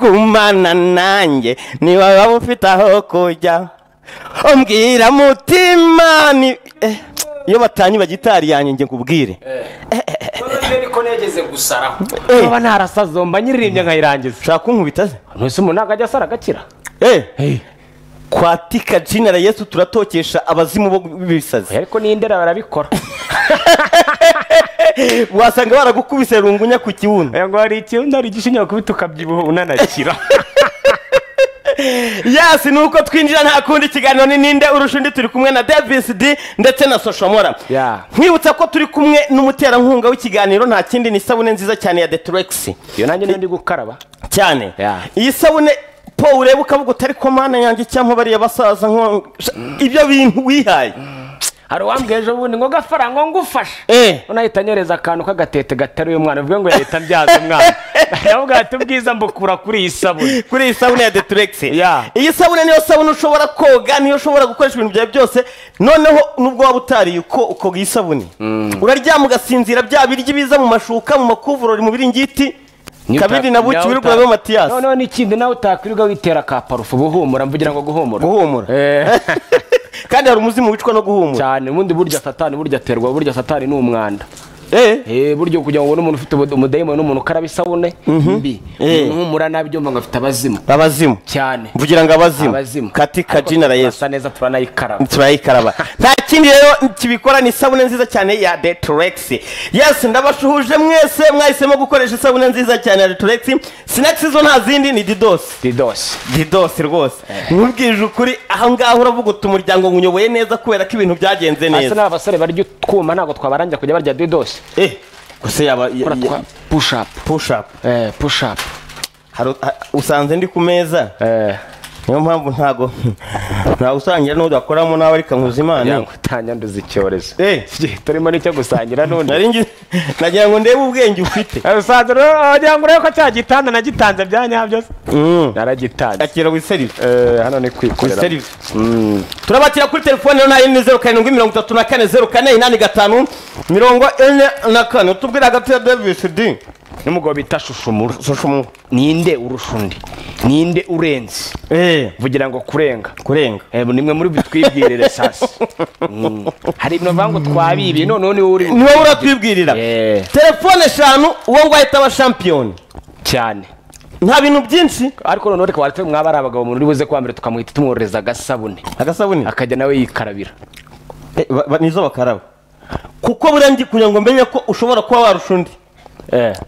gumana nanjye niba waba ufite aho kujya. Umbwira mutima ni eh, iyo batanyiba gitari yanjye njye nkubwire. Niko negeze gusaraho Eh. niba narasazomba nyiririmbye nkayirangiza. Ushaka kunkubita se? Ntuse umuntu ntabwo ajya asara agakira. Eh, kwatika jinara yesu turatokesha abazimu bo b'ibisazi ariko n'indera barabikora wasanga baragukubise rungunya ku kibuno aya ngo hari ikibuno hari igishinya kubita ukabyibuha unanakira. Yasi ni uko twinjira nta kundi ikiganiro ni ninde urusha undi turi kumwe na davis d ndetse na soshomora nkwibutsa ko turi kumwe n'umuterankunga w'ikiganiro nta kindi ni isabune nziza cyane ya deturegisi iyo nanjye niyo ndi gukaraba. Cyane. Iyi sabune po ureba ukavuga utari ko mana yanjye cyangwa bariya basaza ibyo bintu wihaye. Hari uwambwiye ejo bundi ngo gafara ngo ngufashe. Eh. unahita anyereza akantu k'agatete gateruye umwana bivuga ngo yahita mbyaza umwana. Ndavuga ati ubwiza mbukura kuri iyi sabune. Kuri iyi sabune ya deturegisi iyi sabune niyo sabune ushobora koga niyo ushobora gukoresha ibintu byawe byose. Noneho nubwo waba utariye uko ukoga iyi sabune? Uraryama ugasinzira bya biryo biza mu mashuka mu makuvurori mu biringiti? Kabiri na buki wirirwa be matiyasi noneho n'ikindi nawe utakwirirwa witera ka parufu buhumura mvugira ngo guhumura. Guhumura. Eh, kandi hari umuzimu wicwa no guhumura. Cyane ubundi burya satani burya aterwa burya satani ni umwanda. Eh, Eh, burya kugira ngo ubone umuntu ufite umudayimoni n'umuntu ukaraba isabune mbi. Eh. umuntu uhumura nabi byumva ngo afite abazimu. Abazimu. Cyane. Mvugira ngo abazimu. Katika jina la yesu. neza turanayikaraba. Turayikaraba nta kindi rero kibikora ni isabune nziza cyane ya Detrex. Yes ndabashuhuje mwese mwahisemo gukoresha isabune nziza cyane ya Detrex. Sinakisi zo nta zindi ni didosi didosi didosi rwose. Nkubwije ukuri aho ngaho uravuga uti umuryango nywuyoboye neza kubera ko ibintu byagenze neza. n'abasore barya utwuma ntabwo twabarangira kujya barya didosi eh gusa yaba pushapu push up. Eh pushapu ha- usanze ndi ku meza? Eh. Niyo mpamvu ntago ntago usangira n'udakoramo nawe ariko nkuza imana kugira ngo utanyanduza icyorezo. Eh. Turimo ni cyo gusangira n'undi. Nagira ngo ndebe ubwenge ufite. Usanze rero wagira ngo urebe ko cya gitanda nagitanze bya nyabyo. Mm. naragitanze. Akira wiserive Eh, hano ni kwikorera. wiserive turabakira kuri telefone rero na yo ni zeru karindwi mirongo itatu na kane zeru kane inani gatanu mirongo ine na kane. Utubwire hagati ya davis d. N'umugabo bita shushumura sushumu ninde urusha undi ninde urenze? Eh. Vugira ngo kurenga. Kurenga. Eh, nimwe muri bitwibwirire sasa. Mm. hari ibintu bavuga ngo twabibiye noneho ni we uri ni wowe uratwibwirira. Eh, telefone eshanu uwo ngo ahita aba shampiyoni cyane. Nta bintu byinshi. Ariko noneho reka waretse mwaba ari abagabo umuntu uri buze kuwa mbere tukamwita tumwohereza agasabune. Agasabuni akajya nawe yikarabira. Eh, nizo bakaraba. Kuko buriya kugira ngo menye ko ushobora kuba warusha undi Eh,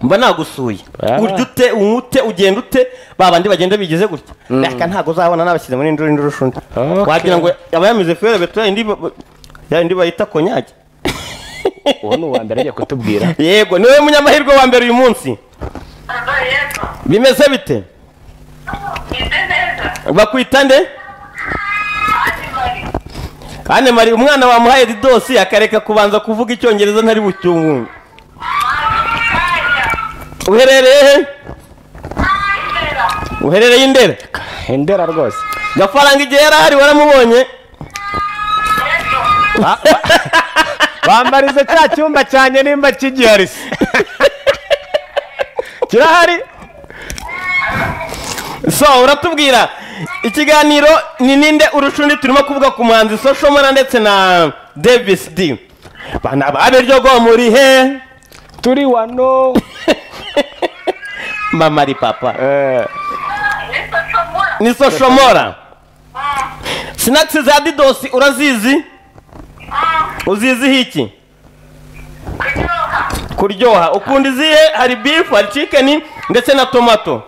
mba nagusuye. Ah. urya ute unywa ute ugenda ute? Ba bandi bagenda bigize gutya. Reka ntabwo uzabona n'abashyize muri induru induru undi wagira ngo aba yamize fere ba- yindi bayita konyage. Uwo ni uwa mbere agiye kutubwira. Yego ni we munyamahirwe wa mbere uyu munsi. Bimeze bite? Bakwita nde? Ane mari umwana wamuhaye didosi akareka kubanza kuvuga icyongereza ntari bucyumve uherereye he? Uherereye. Indera indera rwose. Gafaranga igihe yari ahari waramubonye bambarize cya cyumba cyanjye nimba kigihari se kirahari? So uratubwira. Ikiganiro ni ninde urusha undi turimo kuvuga ku muhanzi soshomora ndetse na davis d? Bana babe ryo go muri he? Turi wano. mama ari papa. Eh, ni soshomora sinakisi za didosi urazizi? Uzizi hiki? Kuryoha. Ukunda izihe hari bifu hari chikeni ndetse na tomato.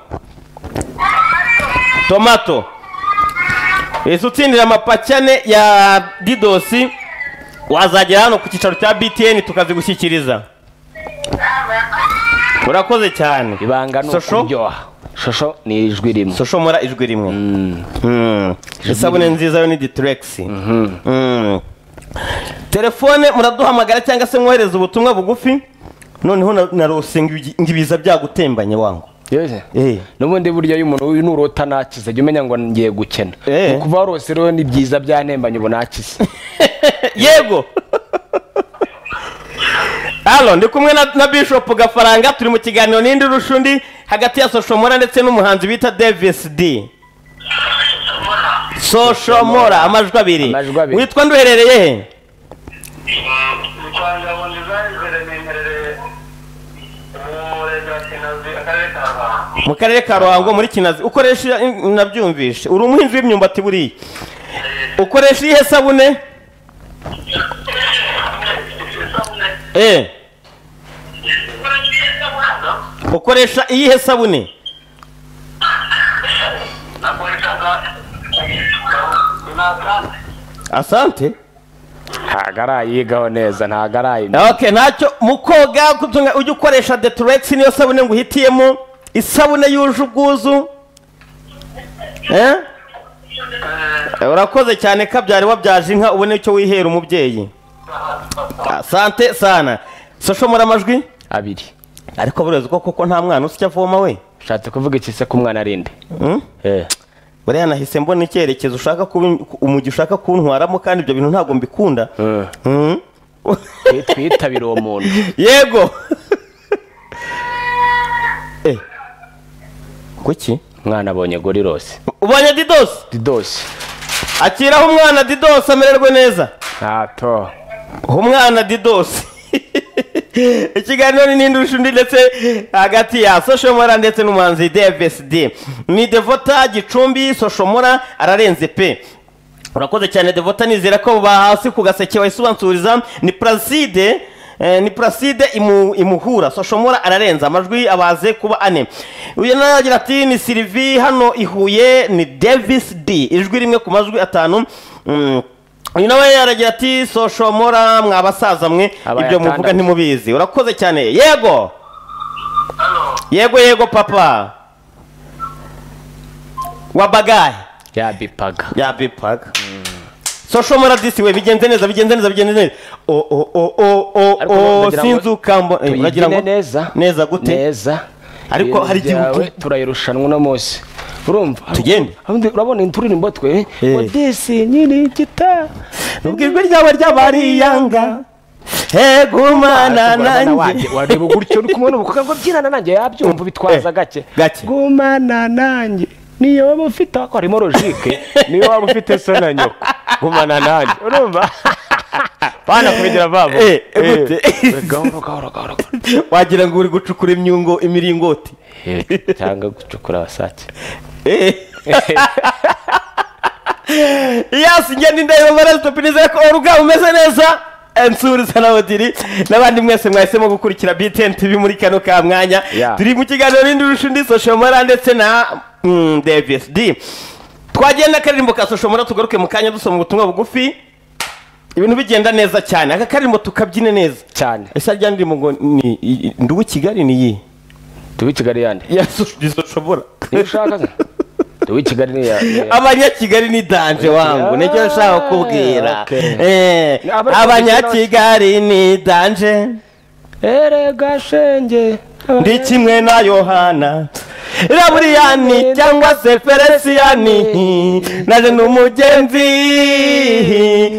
Tomato. Ese utsindira amapaki ane ya didosi. Wazagera hano ku cyicaro cya btn tukazigushyikiriza urakoze cyane. Ibanga ni ukuryoha. Shosho ni ijwi rimwe. Soshomora ijwi rimwe. Mm. isabune nziza yo ni ditiregisi telefone muraduhamagara cyangwa se mwohereza ubutumwa bugufi? Noneho na- narose ngo ibi- ngo ibiza byagutembanye wangu. Eh. n'ubundi burya iyo umuntu nurota nakize jya umenya ngo ngiye gukena. Eh. Ni kuva warose rero ni byiza byantembanye ubu nakize. Yego. Halo ndi kumwe na, na bishop gafaranga turi mu kiganiro n'indi urusha undi hagati ya soshomora ndetse n'umuhanzi bita davis d. Soshomora amajwi abiri. Witwa nduherereye he mu karere ka ruhango muri kinazi. Ukoresha nabyumvishe uri umuhinzi w'imyumbati buriya. Ukoresha iyihe sabune? Eh. Ukoresha iyihe sabune asante. Ntabwo arayigaho neza ntabwo arayimenya ok ntacyo. Mu koga kutunga- ujye ukoresha deturegisi niyo sabune ngo uhitiyemo isabune yuje ubwuzu. Eh? urakoze cyane kabyari wabyaje inka ubone icyo wihera umubyeyi. Asante sana. Soshomora amajwi? Abiri. Ariko burezi ko koko nta mwana usya avoma we. Ushatse kuvuga iki se ko umwana ari inde Hmm? Eh, buriya nahise mbona icyerekezo ushaka kuba umujyi ushaka kuntwaramo kandi ibyo bintu ntabwo mbikunda. Eh. Hmm? Twi- twitabire uwo muntu. Yego! Eh. kuki? Umwana abonye gorirose ubonye didosi didosi akiraho umwana didosi amererwe neza. Ntato umwana didosi ikiganiro ni n'indusha undi ndetse hagati ya soshomora ndetse n'umuhanzi dvsd ni devota gicumbi soshomora ararenze pe. Urakoze cyane devota nizera ko hasi ku gaseke wahise ubansuriza ni placide eh, ni imu, imuhura. Soshomora ararenza amajwi abaze kuba ane. Uyu nawe agira ati ni silivi hano ihuye ni davis d. Ijwi rimwe ku majwi atanu. Mm. Uyu nawe aragira ati soshomora mwa basaza mwe. Ibyo muvuga ntimubizi. Urakoze cyane. Yego! Yego yego papa. Wa bagayi yabipaga yabipaga soshomora disi we bigenze neza bigenze neza bigenze neza. O o o o o eh, uragira ngo neza. neza gute? Neza. Ariko hari igihe turayirushanwa uno munsi. Urumva? Tugende. Urabona inturirimbo twe Eh. ngo disi nyiri gita. Nubwo ijwi ryawe ryabariyanga. Hegumana nanjye. wareba gutyo uri kumwe n'ubukobwa ngo byinana nanjye yabyumva bitwaza Eh, gake. Gake. gumana nanjye. Niyo waba ufite? Ako harimo logike niyo waba ufite so na nyoko gumana nanjye. Urumva? Bana kubigira babo eee gute? gahoro gahoro gahoro. Wagira ngo uri gucukura imyungo imiringoti. Eh, cyangwa gucukura wasake Eh. yasi ngenda indahiro marazitopi nizere ko urugabo umeze neza nsuriza na odiri n'abandi mwese mwahisemo gukurikira btn tv muri kano ka mwanya. Turi mu kiganiro n'indi rushundi soshomora ndetse na mm, davis d. Twagiye n'akaririmbo ka soshomora tugaruke mu kanya dusoma ubutumwa bugufi. Ibintu bigenda neza cyane. Aka karirimbo tukabyine neza. Cyane. Ese rya ndirimbo ngo ni uw'i kigali ni iyi? Tubi kigali yandi? Ya soshomora niba ushaka tubi kigali ni ya ni ya- abanyakigali ni danje wangu. Nicyo nshaka kukubwira okay. Eh, abanyakigali ni danje. Erega shenge ndi kimwe na yohana. Raburiyani cyangwa se feresiyani naje ni umugenzi.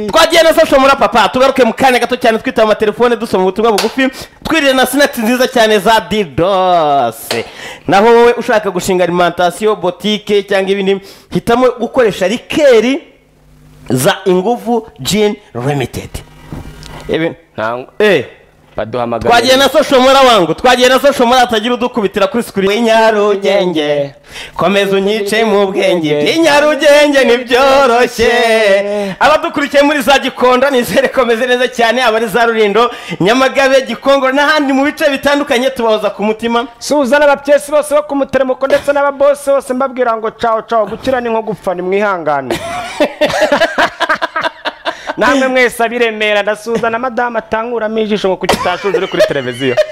Twagiye na sosho muri papa tugaruke mu kanya gato cyane twitaba amatelefone dusoma ubutumwa bugufi. Twirire na sinakisi nziza cyane za didose naho wowe ushaka gushinga alimantasiyo botike cyangwa ibindi hitamo gukoresha rikeri za inguvu jini limitedi ntabwo eh. Baduhamagara. Twagiye na soshomora wangu twagiye na soshomora hatagira udukubitira kuri sikuri w'inyarugenge komeza unyice mu bwenge. By'inyarugenge ntibyoroshye abadukurikiye muri za gikondo nizere komeze neza cyane abari za rurindo nyamagabe gikongoro n'ahandi mu bice bitandukanye tubahoza ku mutima. Suhuza n'abapyesi bose bo ku muteremuko ndetse n'ababosi bose mbabwira ngo cawo cawo gukira ni nko gupfa ni mwihangane. namwe mwese abiremera ndasuhuza na madamu atanguramo ijisho ngo kuki utashuze uri kuri televiziyo.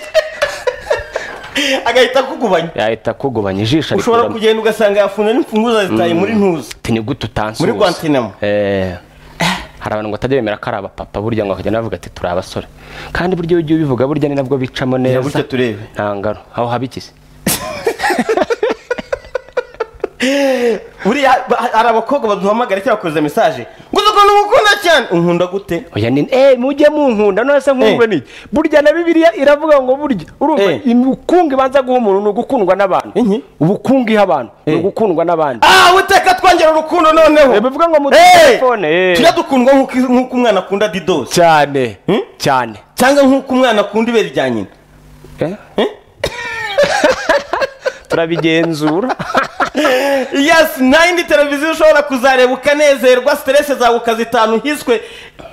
Agahita akugubanya. Yahita akugubanya ijisho ushobora kugenda ugasanga yafunze n'imfunguzo zitaye muri ntuza. Gute utansuhuza? Muri Guantanamo. Eh, hari abantu ngo batajya bemera ko ari abapapa burya ngo bakajya bavuga ati turi abasore. Kandi burya iyo ugiye ubivuga burya ni nabwo bicamo neza. nta ngaro. Aho haba iki se buriya hari abakobwa baduhamagara cyangwa bakohereza mesaje? Ngo uze ngo numukunda cyane. Unkunda gute? Oya ni eh mujye munkunda none se nkundwe Eh. n'iki burya na bibiliya iravuga ngo burya urumva? Eh. ubukungu ibanza guha umuntu ni ugukundwa n'abantu. Ubukungu iha abantu ni Eh. ugukundwa n'abandi. Ah witeka twongera urukundo noneho. Eh, bivuga ngo mu Eh, telefone eh. tujya dukundwa nk'uko umwana akunda didosi cyane Hmm? cyane. Cyangwa nk'uko umwana akunda ibere rya nyina. Eh? turabigenzura. yes nta yindi televiziyo ushobora kuzareba ukanezerwa siteresi zawe ukazitanu uhiswe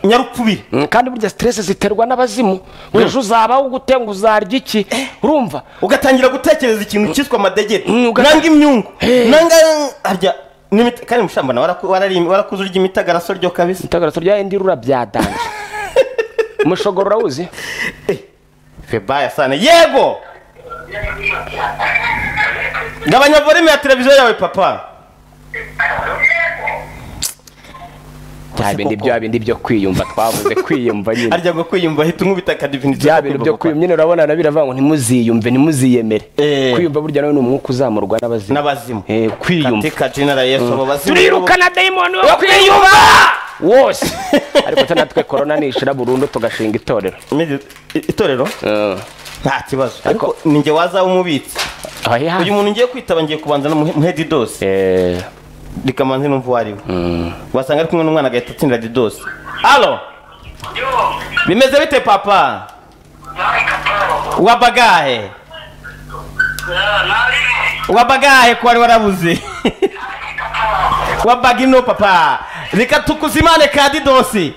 nyarupfubire Mm, kandi burya stress ziterwa n'abazimu. Ejo uzaba ugute ngo uzarya iki? Urumva? Ugatangira gutekereza ikintu cyitwa amadegede Mm, nanga imyungu. Eh. nanga harya kandi mushambana warakuze urya imitagaraso ryo kabisa. Itagaraso rya indi rura byadanje. Umushogoro urawuzi febaya sana. Yego! Gabanya volume ya televiziyo yawe papa. Bindi bya bindi byo kwiyumva twavuze kwiyumva nyine. Harya ngo kwiyumva ahita umubita akadifinisiyo bya bintu byo kwiyumva nyine urabona na biravuga ngo ntimuziyumve ntimuziyemere. Eh. kwiyumva burya nawe ni umwuka uzamurwa n'abazimu. N'abazimu. Eh, kwiyumva. Katika jina la yesu abo bazimu turirukana dayimoni wo kwiyumva! Wose. Ariko se natwe korona nishira burundu tugashinga itorero. Itorero? Eh. nta kibazo. Ariko ninjye wazaba umubitsi Oya. Uyu muntu ngiye kwitaba ngiye kubanza no muhe didose Eh, rikamanze numva uwo ari we. Mm. wasanga ari kumwe n'umwana agahita atsindira didose alo bimeze bite papa? Wabagahe wabagahe ko wari warabuze? Wabagino papa? Reka tukuzimane ka didosi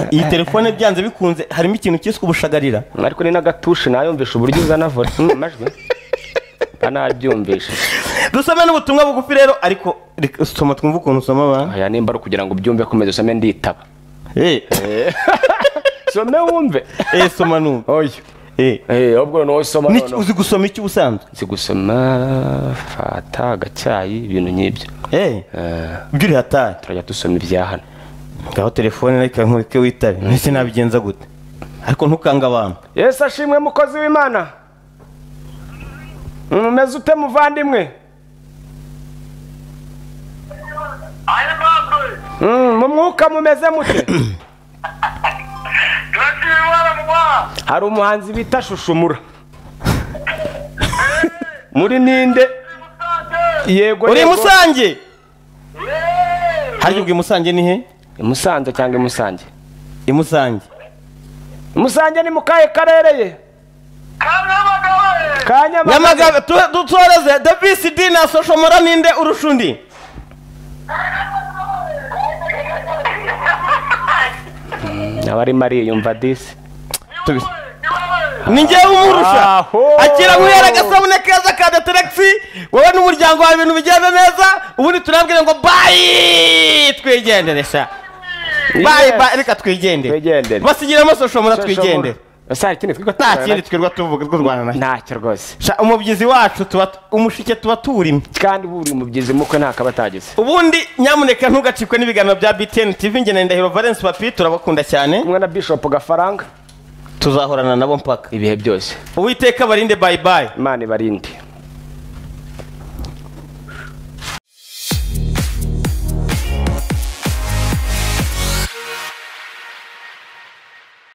iyi telefone byanze bikunze harimo ikintu cyiswe ubushagarira. Ariko ni n'agatushe nayumvisha uburyo uzana vore amajwi mba nabyumvishe dusome n'ubutumwa bugufi rero ariko reka soma twumve ukuntu usoma abantu aya nimba ari ukugira ngo ubyumve komeza usome nditaba. Eh, some wumve. Eh, soma numva. Oya Eh. Eh, uzi gusoma iki ubusanzwe? Nzi gusoma fata agacyayi ibintu nk'ibyo. Eh, Eh, byuri hatari. Turajya dusoma ibya hano. Ngaho telefone reka nkureke witabe mbese nabigenza gute? Ariko ntukanga abantu. Yesu ashimwe mukozi w'imana. Umeze ute muvandimwe? Mm, mu mwuka mumeze mute? Hari umuhanzi bita shushumura. Muri ninde? Yego uri musange! Harya ubwo imusange ni he? I musanze cyangwa imusange i musange. Ni mu kahe karere ye? Ka nyamagabe. Dutoreze davisi di na soshomora ninde urusha undi aba arimo ariyumva disi ni njyewe umurusha. Akira nguhera agasabune keza ka deteregisi wowe n'umuryango wawe ibintu bigenda neza. Ubundi turabwira ngo bayi twigendere sha bayi bayi reka twigendere Twigendere. basigiramo soshomora twigendere nta kindi twirwa tuvuga tw'urwanda na cyo ntacyo rwose. Umubyizi wacu tuba umushike tuba tuwurimo kandi buri mubyizi mukwe ntakaba atagize. Ubundi nyamuneka ntugacikwe n'ibiganiro bya btn tv njye na ndahiro valence papi turabakunda cyane. Kumwe na bishop gafaranga. Tuzahorana nabo mpaka. Ibihe byose. Uwiteka barinde bayi bayi imana ibarinde.